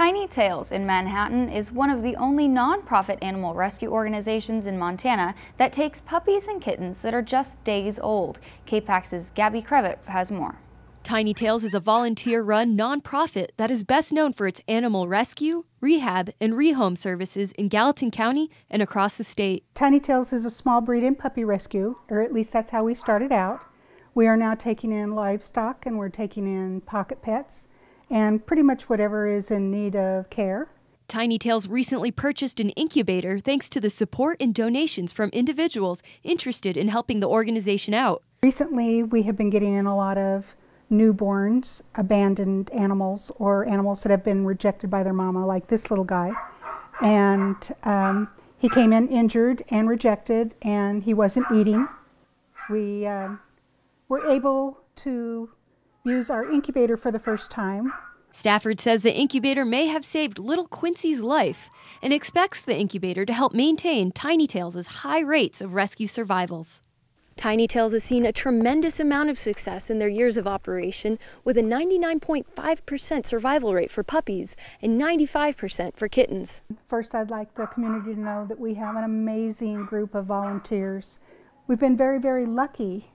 Tiny Tails in Manhattan is one of the only nonprofit animal rescue organizations in Montana that takes puppies and kittens that are just days old. KPAX's Gabby Crevitt has more. Tiny Tails is a volunteer run nonprofit that is best known for its animal rescue, rehab, and rehome services in Gallatin County and across the state. Tiny Tails is a small breed and puppy rescue, or at least that's how we started out. We are now taking in livestock and we're taking in pocket pets and pretty much whatever is in need of care. Tiny Tails recently purchased an incubator thanks to the support and donations from individuals interested in helping the organization out. Recently, we have been getting in a lot of newborns, abandoned animals, or animals that have been rejected by their mama, like this little guy. And um, he came in injured and rejected, and he wasn't eating. We uh, were able to use our incubator for the first time. Stafford says the incubator may have saved little Quincy's life and expects the incubator to help maintain Tiny Tails' high rates of rescue survivals. Tiny Tails has seen a tremendous amount of success in their years of operation with a 99.5% survival rate for puppies and 95% for kittens. First, I'd like the community to know that we have an amazing group of volunteers. We've been very, very lucky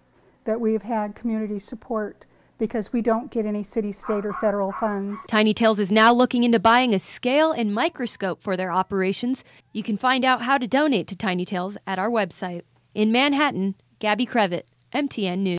that we've had community support because we don't get any city, state, or federal funds. Tiny Tails is now looking into buying a scale and microscope for their operations. You can find out how to donate to Tiny Tails at our website. In Manhattan, Gabby Crevitt, MTN News.